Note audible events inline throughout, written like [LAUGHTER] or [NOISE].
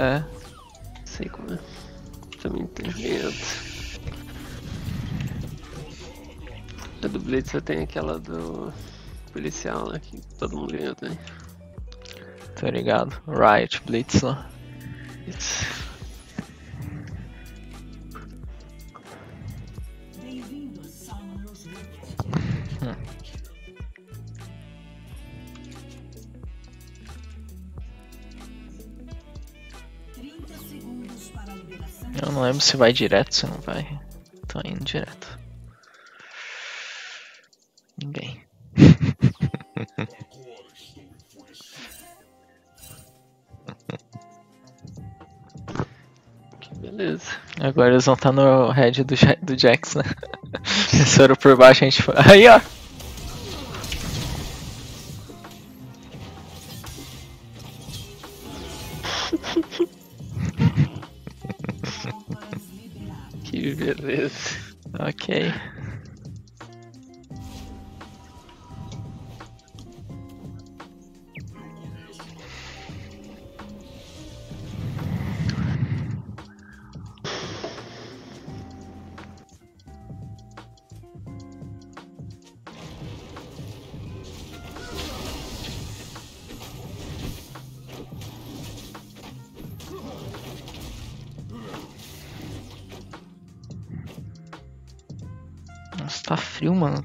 É. Sei como é. Também tem ganhado. A do Blitz eu tenho aquela do policial lá que todo mundo ganhou também. Tô ligado. Riot, Blitz lá. Blitz. Lembro se vai direto, se não vai. Tô indo direto. Ninguém. [LAUGHS] Beleza. Agora eles vão estar no head do, Ja- do Jax, né? [LAUGHS] Eles foram por baixo, a gente foi. Aí, ó! [LAUGHS] Beleza. Ok.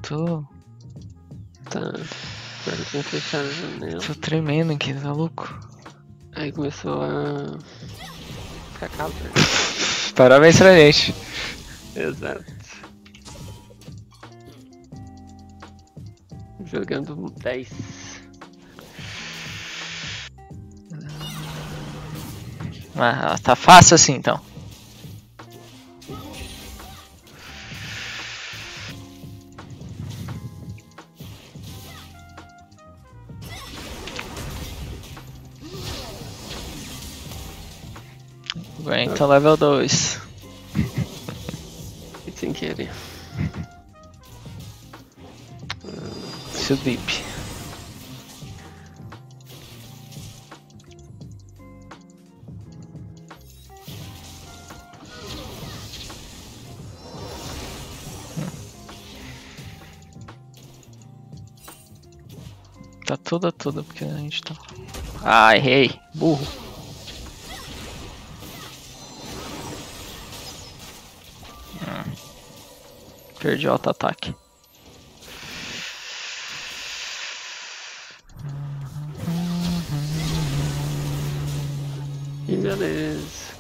Tô, Tá. Agora tem que fechar a janela. tô tremendo aqui, tá louco? Aí começou a ficar calor. [LAUGHS] Parabéns pra gente. Exato. Jogando 10. Ah, tá fácil assim então. Aguenta level 2. E sem querer. Sleep. Tá toda toda porque a gente tá. Ah, errei. Burro. Perdi o auto-ataque. E beleza.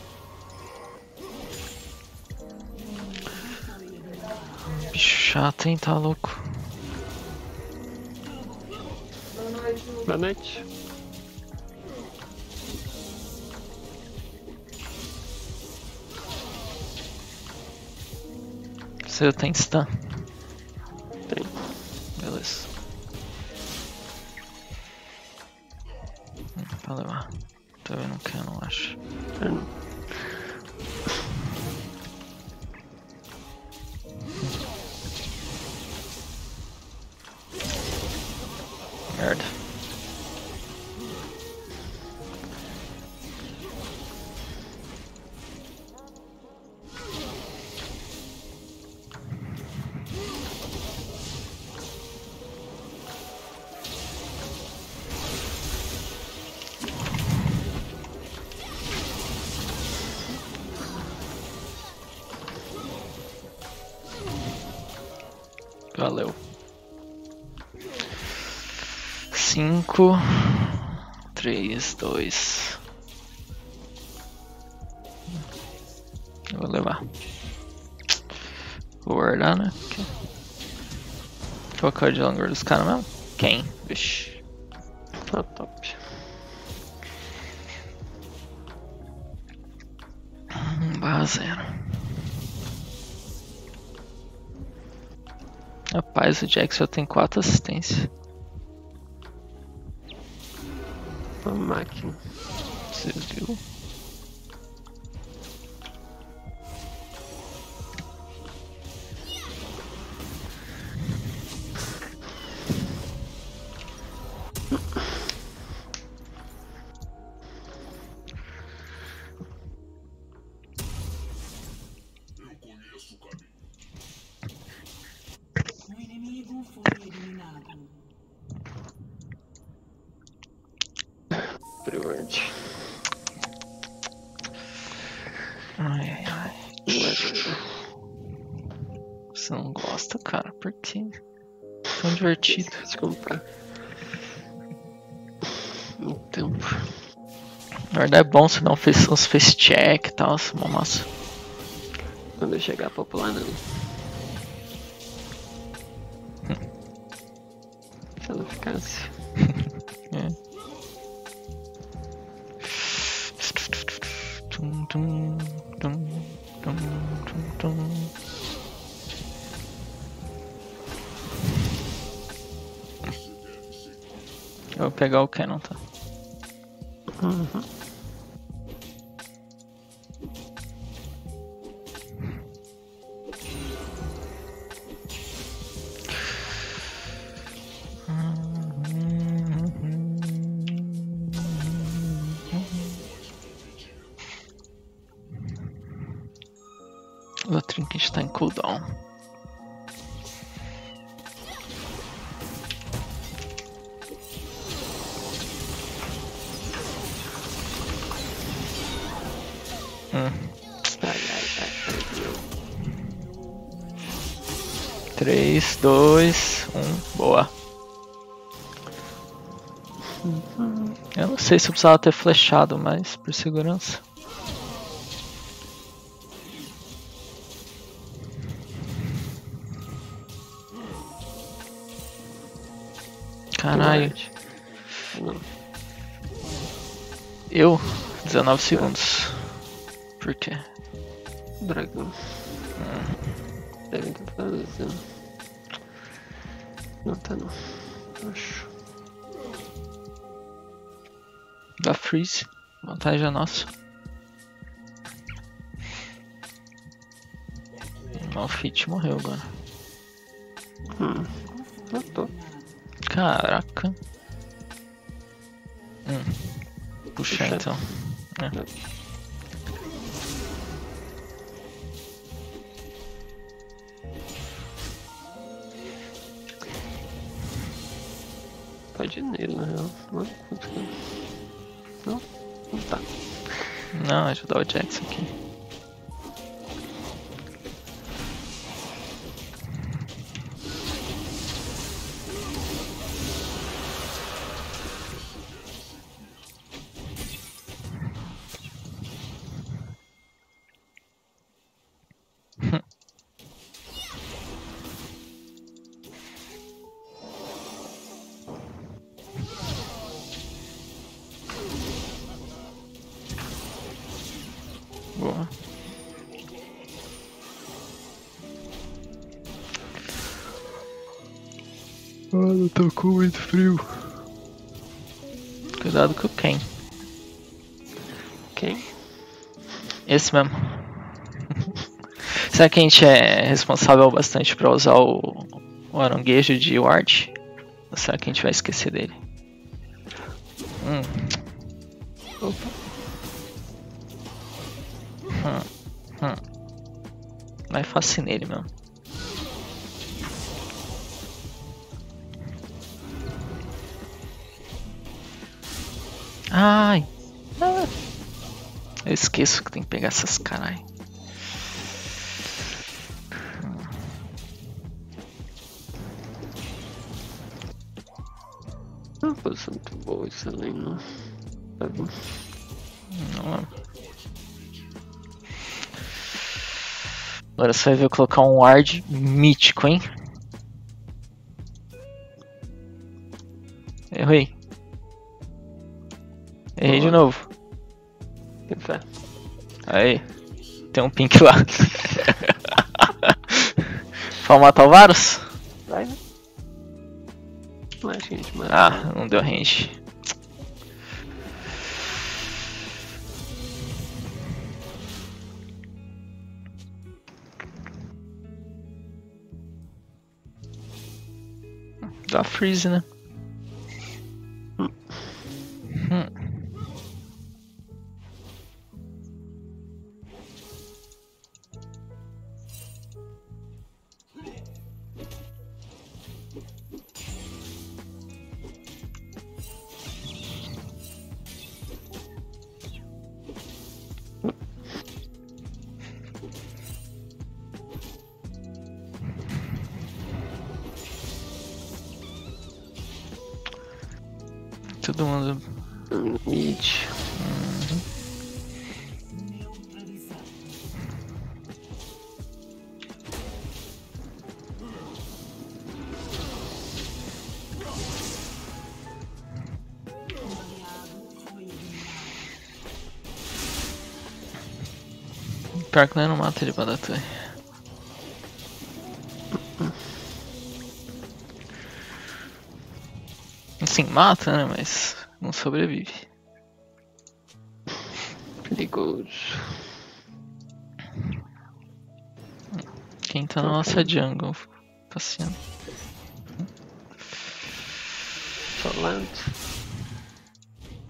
Bicho chato, hein? Tá louco. Boa noite. Você tem stun. 5, 3, 2. Vou levar. Vou guardar, né? Qual que é o de longer dos caras mesmo? Quem? Vixe. Tá top. Barra zero. Rapaz, o Jackson já tem 4 assistências. Uma máquina. Você viu? É bom se não fez uns face check e tal, uma massa. Quando eu chegar popular não. Se ela ficasse. [LAUGHS] É. Tum, tum, tum, tum, tum, tum. Eu vou pegar o Canon, tá? Hum. Ai, ai, ai, ai, meu. 3, 2, 1, boa. Eu não sei se eu precisava ter flechado, mas por segurança. Caralho, eu 19 segundos. Por quê? Dragão. Devem estar fazendo. Não tá não. Acho. Dá freeze. Vantagem é nossa. Malfit morreu agora. Hum. Tô. Caraca. Hum. Puxar Puxa. então. É. Ir nele, na real. Não, não, tá. Não, ajudar o Jax aqui. Não tô com muito frio. Cuidado com Ken. Quem? Esse mesmo. Será que a gente é responsável bastante pra usar o, o aranguejo de Ward? Ou será que a gente vai esquecer dele? Hum, Opa. vai fácil nele mesmo. Ai! Ah. Eu esqueço que tem que pegar essas carai. É uma posição muito boa isso além, não. Tá bom. Não. Agora você vai ver eu colocar um ward mítico, hein? Errei. Errei de novo. Aí. Tem um pink lá. [LAUGHS] Vamos matar o Varus? Vai, né? Não a gente. Ah, não deu range. Dá freeze, né? Todo mundo. Mid. Pior que não mata ele pra dar torre. Assim, mata, né? Mas não sobrevive. Perigoso. Quem tá na nossa jungle? Passeando. Solando.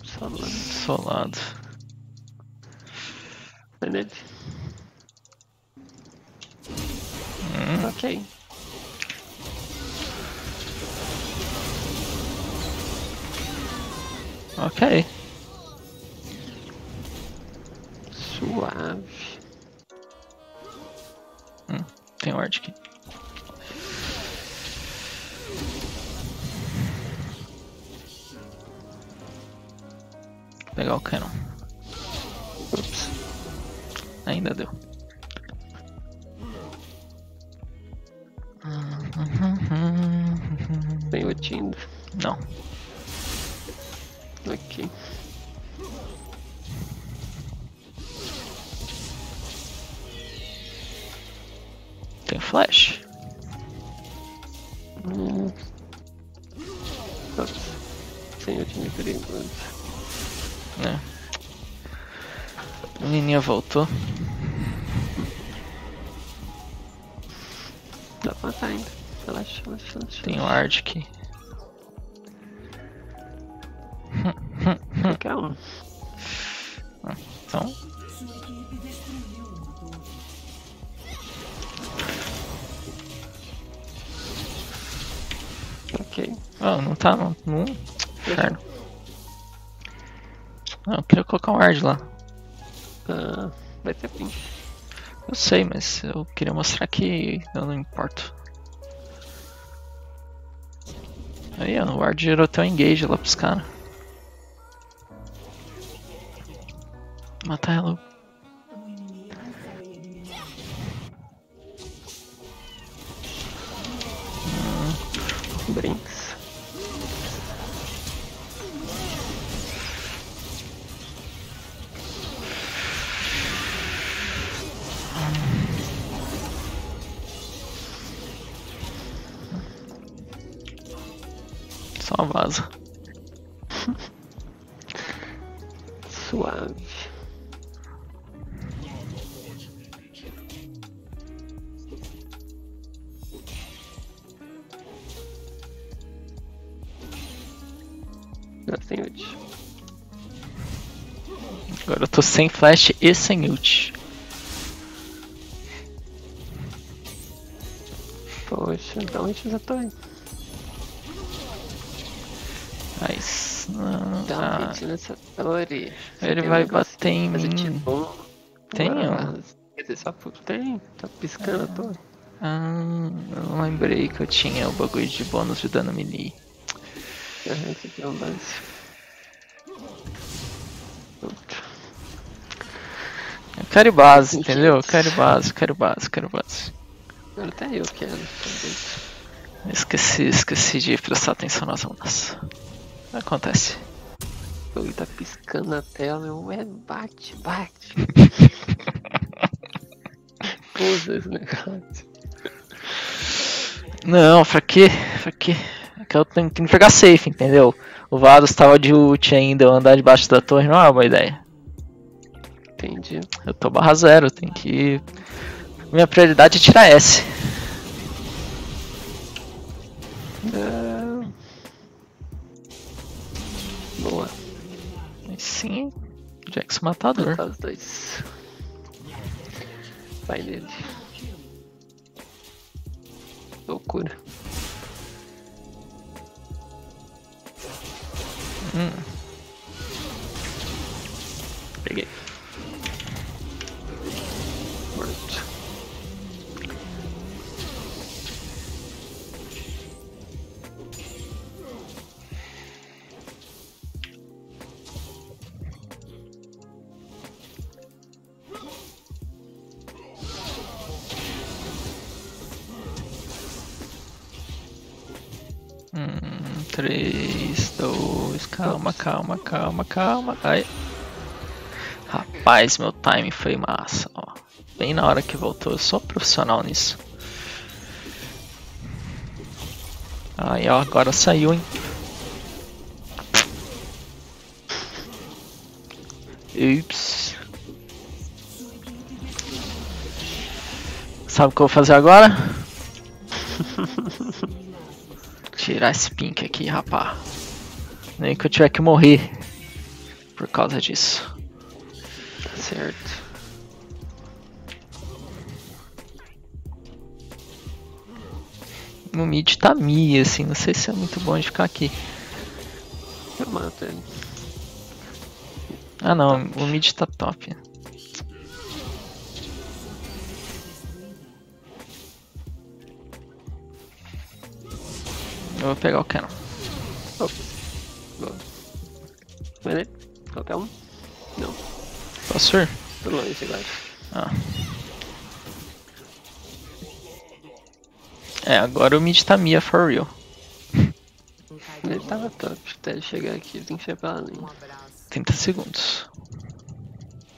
Solando. Solado. Nele. Hum, Ok. Ok. Suave. Tem ward aqui. Pegar o canon. Ups. Ainda deu. Tem otindo. Não. Tem flash. Hum. Sem otindo perigoso. né? A menininha voltou. Dá pra matar ainda. Relaxa, relaxa, relaxa. Tem ward aqui. Tá não. não. Inferno. Não, eu queria colocar um ward lá. Ah, vai ter pin. Eu sei, mas eu queria mostrar que eu não importo. Aí, ó, o ward gerou até um engage lá pros caras. Matar ela. Tô sem flash e sem ult. Poxa, então a gente já tô aí. Mas. Não, Dá um ah, hit nessa torre. Ele um vai negocinho bater em mim. tibum. Tem, ó. Quer dizer, só por... Tem, tá piscando a torre. ah, eu não lembrei que eu tinha o bagulho de bônus de dano melee. Esse aqui é um lance. Outro. Quero base, [LAUGHS] entendeu? Eu quero base, quero base, quero base. Até eu quero. também. Esqueci, esqueci de prestar atenção nas ondas. Acontece. O jogo tá piscando na tela, eu, ué, bate, bate. [LAUGHS] Usa esse negócio. Não, pra quê? Pra quê? É que eu tenho que pegar safe, entendeu? O Varus tava de ult ainda, eu andar debaixo da torre não é uma boa ideia. Entendi. Eu tô barra zero, tem que. Minha prioridade é tirar S. Ah. Boa. Aí sim, Jax matador. Matar os dois. Vai nele. Loucura. Hum, calma, calma, calma. Ai. Rapaz, meu time foi massa, ó. Bem na hora que voltou, eu sou profissional nisso. Aí, ó, agora saiu, hein. Ups. Sabe o que eu vou fazer agora? [LAUGHS] Tirar esse pink aqui, rapá. Nem que eu tiver que morrer por causa disso. Certo. O mid tá mi, assim, não sei se é muito bom de ficar aqui. Eu mato ele. Ah não, o mid tá top. Eu vou pegar o Canon. Boa. Vai ler? Qualquer um? Não. Posso ir? Tô longe agora. Ah. É, agora o mid tá Mia for real. [LAUGHS] Ele tava top. Até ele chegar aqui, tem que ser pela linha. Um abraço, 30 segundos.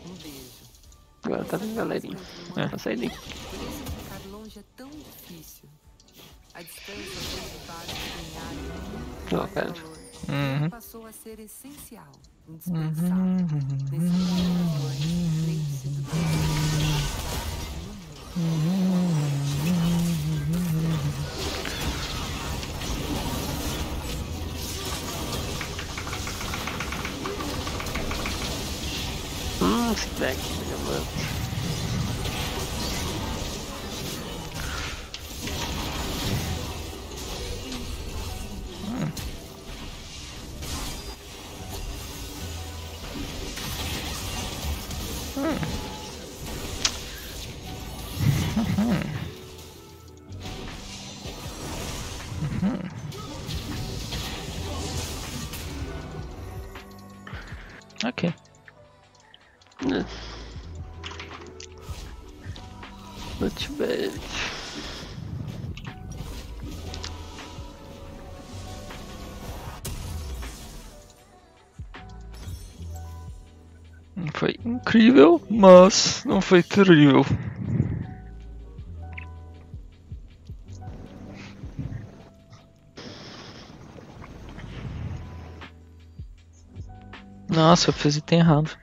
um beijo. Agora tá vindo galerinha. É. Pra sair daí. Por isso ficar longe é tão difícil. A distância fez o bar ganhar muito Ó, mais pera. Uhum. Passou a ser essencial, indispensável. Hum. Incrível, mas não foi terrível. Nossa, eu fiz item errado.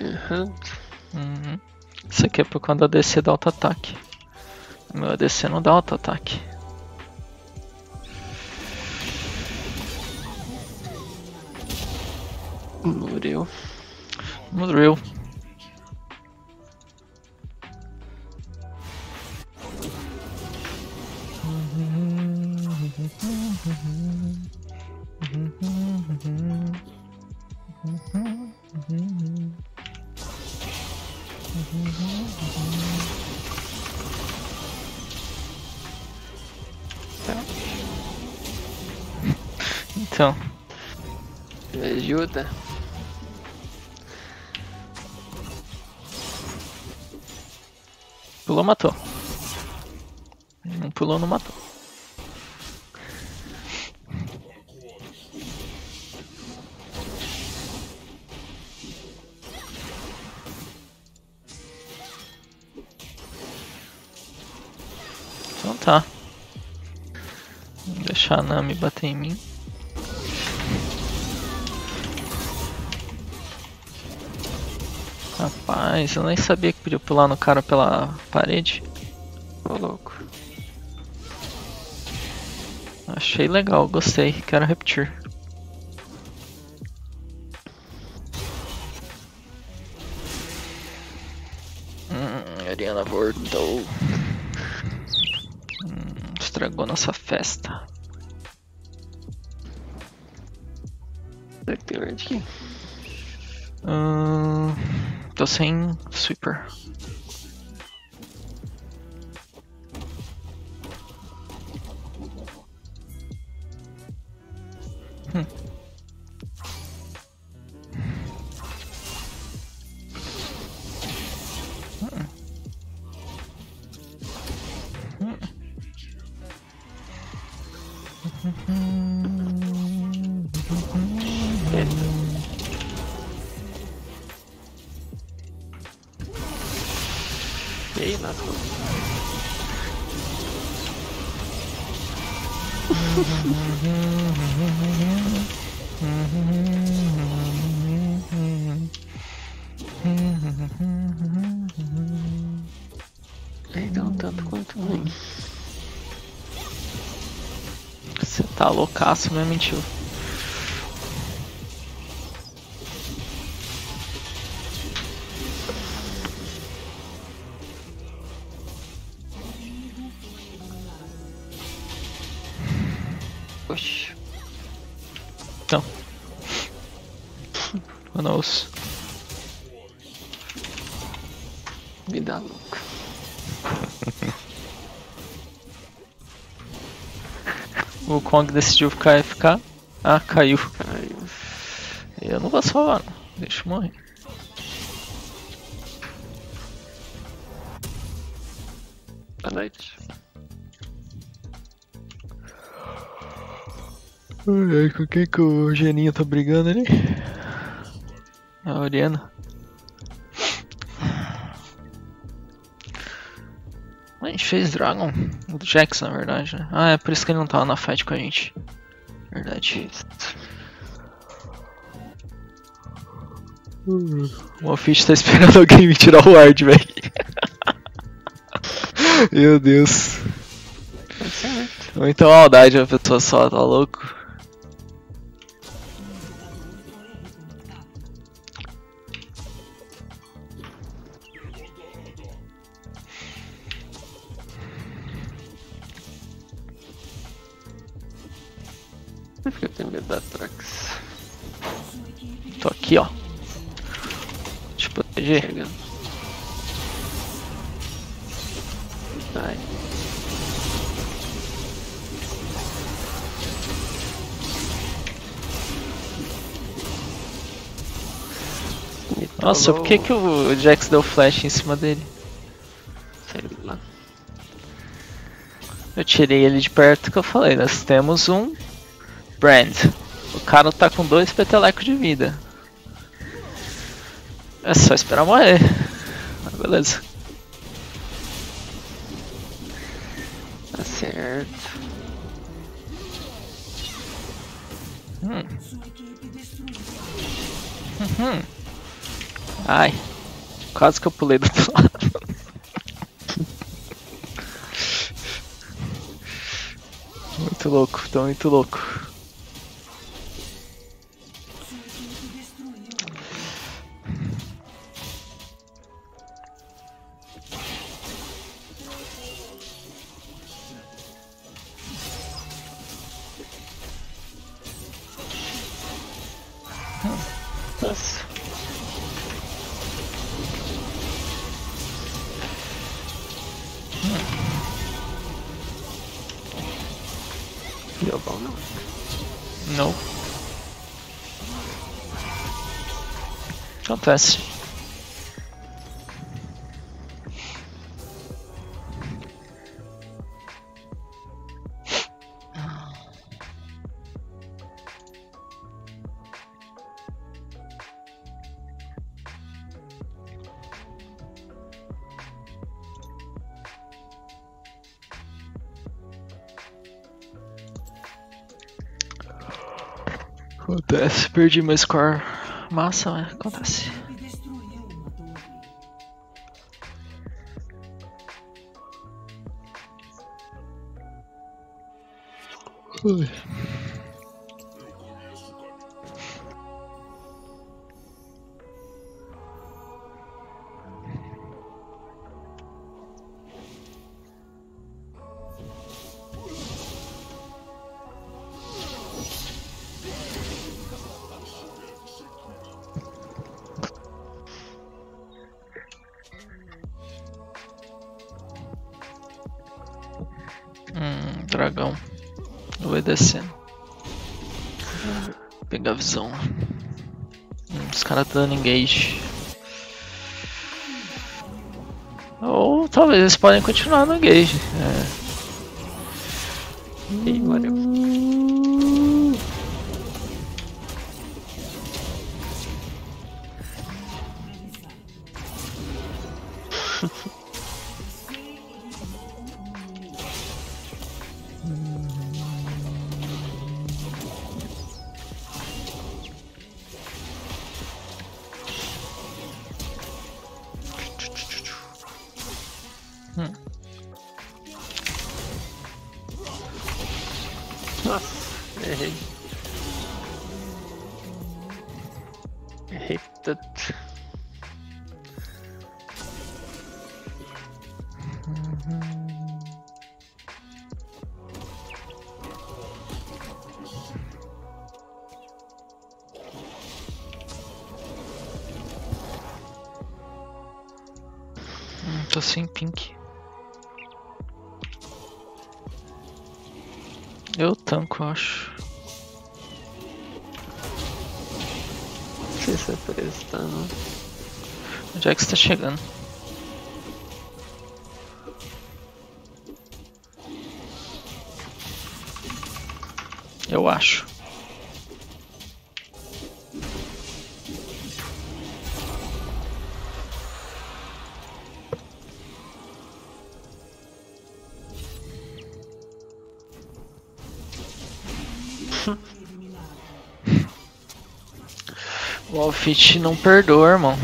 Errado. Uhum. Isso aqui é por quando a DC dá auto-ataque. Meu ADC não dá auto-ataque. Morreu. No drill. Então, Me ajuda. Pulou, matou. Não pulou, não matou. Então tá. Vou deixar a Nami bater em mim. Rapaz, eu nem sabia que podia pular no cara pela parede. Ô louco. Achei legal, gostei, quero repetir. Hum, Ariana voltou. Hum, estragou nossa festa. Será que tem ward aqui? Tô sem sweeper. Loucaço mesmo, tio. Oxi. Então. Manos. O Kong decidiu ficar FK. Ah, caiu. Caiu. Eu não vou salvar, não. Deixa eu morrer. Boa noite. Ai, com quem que o Geninho tá brigando ali? A Oriana. A fez Dragon. O Jax, na verdade, né? Ah, é por isso que ele não tava na fight com a gente. Verdade. Isso. O Mofish tá esperando [LAUGHS] alguém me tirar o ward, velho. [LAUGHS] Meu Deus. Tá certo. Muita maldade a pessoa só, tá louco? Nossa, por que, que o Jax deu flash em cima dele? Sei lá. Eu tirei ele de perto que eu falei, nós temos um brand. O cara tá com dois petelecos de vida. É só esperar morrer. Mas beleza. Tá certo. Hum. Uhum. Ai. Quase que eu pulei do [LAUGHS] outro lado. Muito louco, tô muito louco. Nossa. Não. Não. Acontece. Perdi meu score. Massa, mas acontece. Ui. Descendo. Pegar a visão. Os caras tá dando engage. Ou talvez eles podem continuar no engage. É. sem pink. Eu tanco, eu acho. Não sei se é preso, tá? Onde é que você tá chegando? Eu acho. Outfit não perdoa, irmão.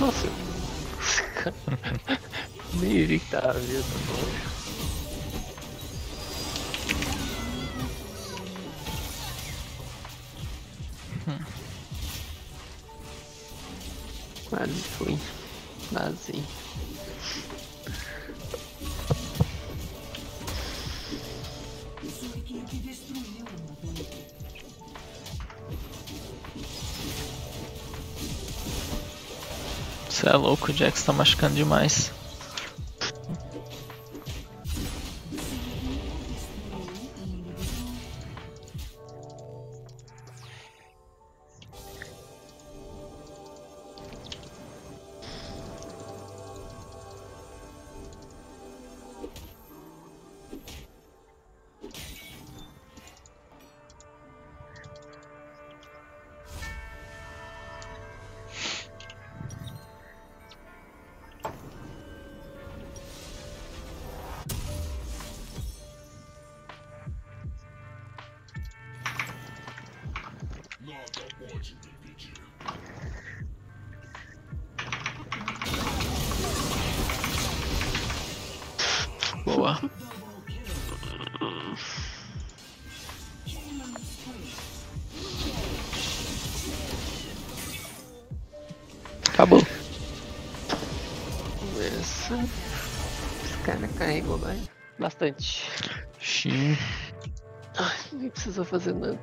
Nossa. Vivo, tá Quase é louco, o Jax tá machucando demais. Boa. Acabou. Essa. Esse cara carregou bastante. Xiii. Ai, nem precisou fazer nada.